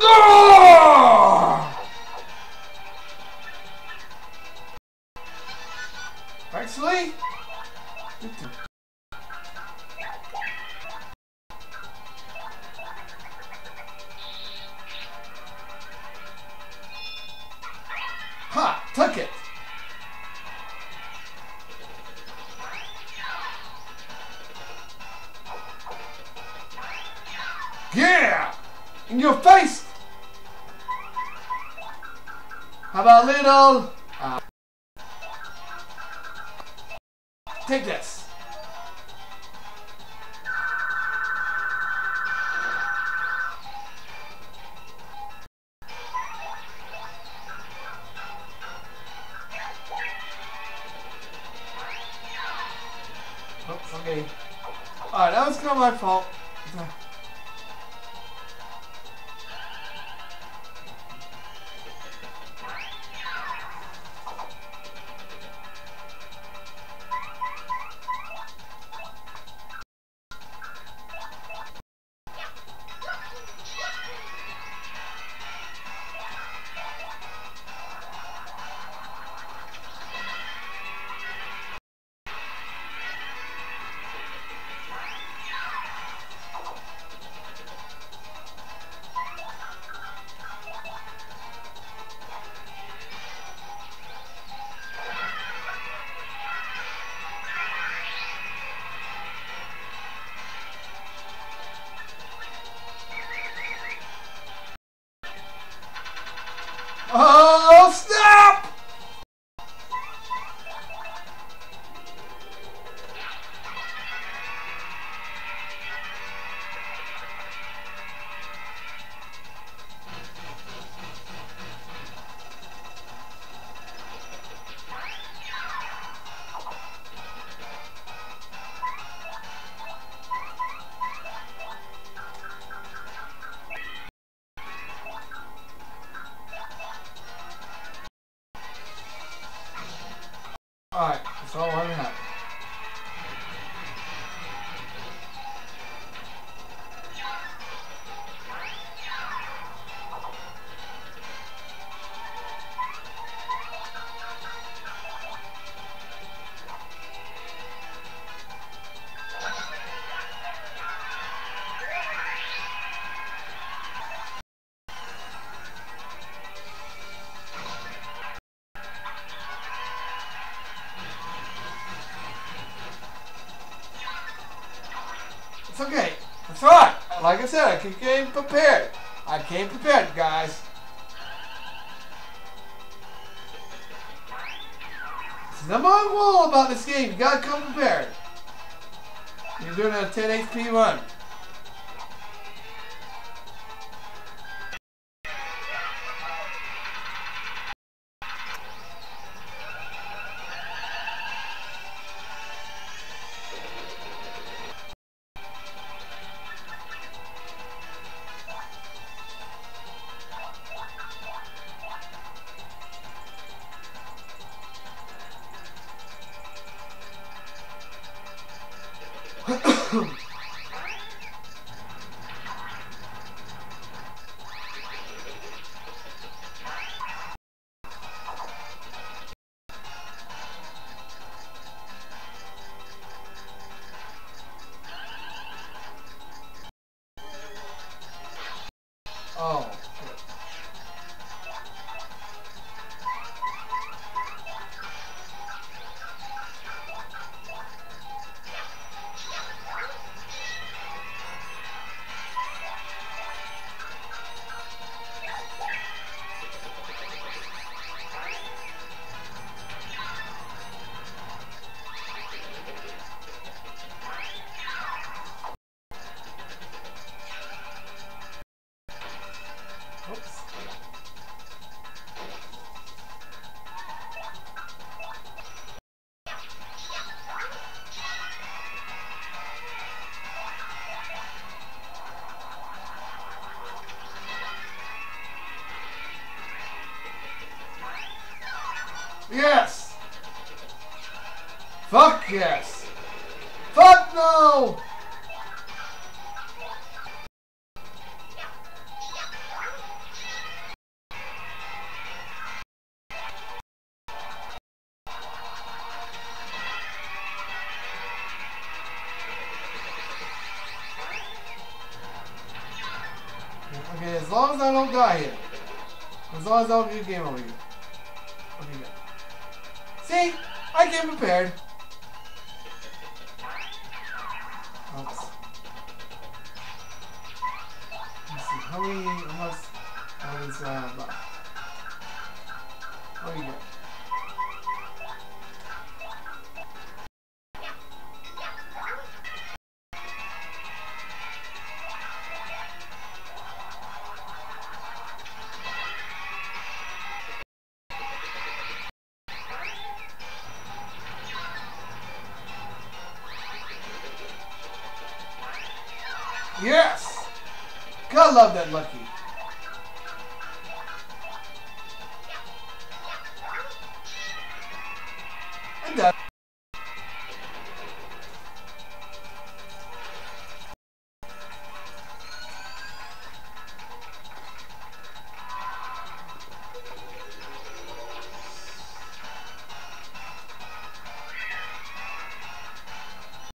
Oh! Actually, ha, took it. Yeah! In your face! How about little? Uh, take this. Oops, okay. Alright, that was kind of my fault. Oh, Alright, that's all I alright. Like I said, I came prepared. I came prepared, guys. It's number one rule about this game. You gotta come prepared. You're doing a 10 HP run. Oh, Yes! Fuck yes! Fuck no! Okay, as long as I don't die here. As long as I don't get game over. See, I came prepared. Yes! God love that Lucky. And that.